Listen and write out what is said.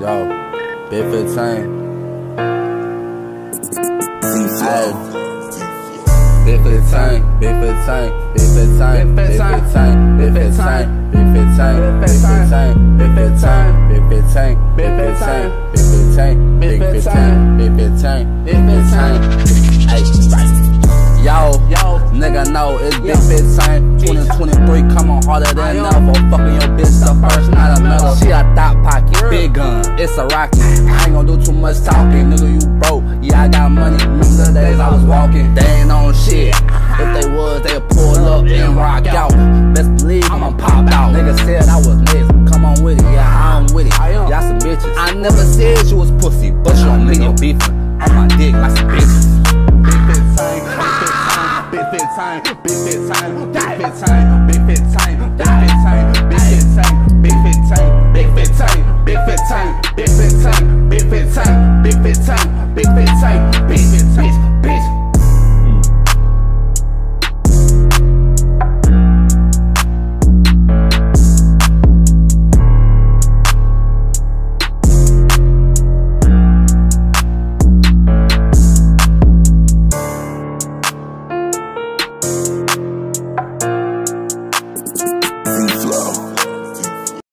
big fit tank. Ay. Big fit tank, big fit tank, big fit tank, big fit tank, big fit tank, big fit tank, big fit tank, big fit tank, big fit tank, big fit tank, big fit tank, big fit tank, big fit tank, big fit tank. Ay, right. Yo, yo, nigga know it's big fit time. 2023 come on harder than ever. Fucking a rocket. I ain't gonna do too much talking, nigga. You broke, yeah I got money. Remember the days I was walking, they ain't on shit. If they was, they'd pull up and rock out. Best believe I'ma pop out. Nigga said I was next, come on with it, yeah I'm with it. Y'all some bitches. I never said you was pussy, but you don't nigga beefing on my dick like some bitches. Big fit time, big fit time, big fit time, big fit time, big fit time,